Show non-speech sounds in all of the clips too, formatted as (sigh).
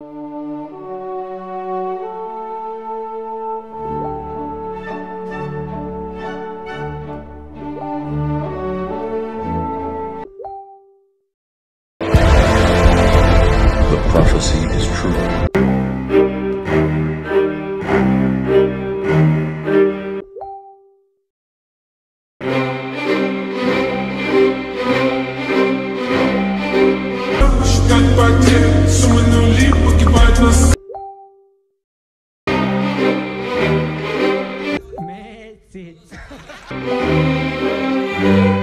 The prophecy is true. потери, суммы нули погибают нас (laughs)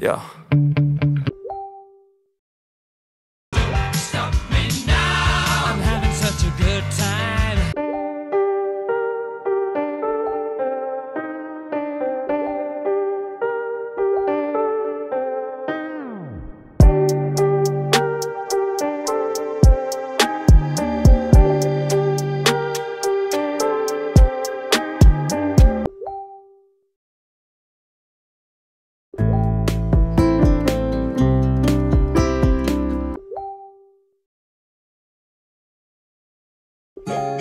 Yeah. No.